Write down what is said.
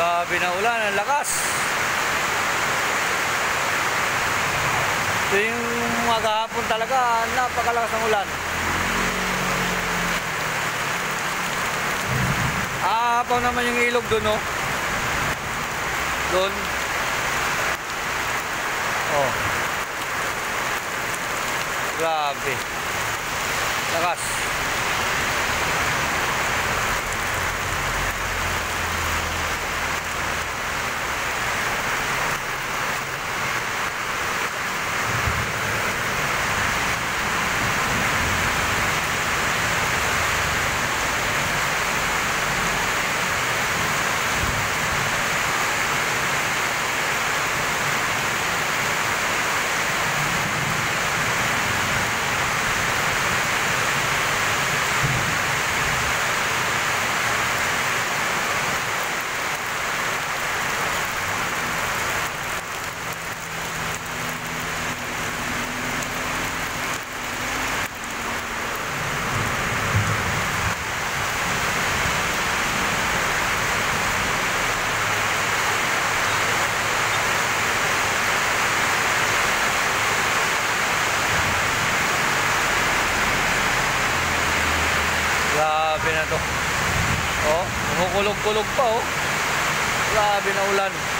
Grabe na ulan, ang lakas. Ito yung mga kahapon talaga, napakalakas ng ulan. Aapaw naman yung ilog doon, oh. Doon. Oh. Grabe. Lakas. Grabe na to. Oh, kumukulog-kulog pa oh. Grabe na ulan.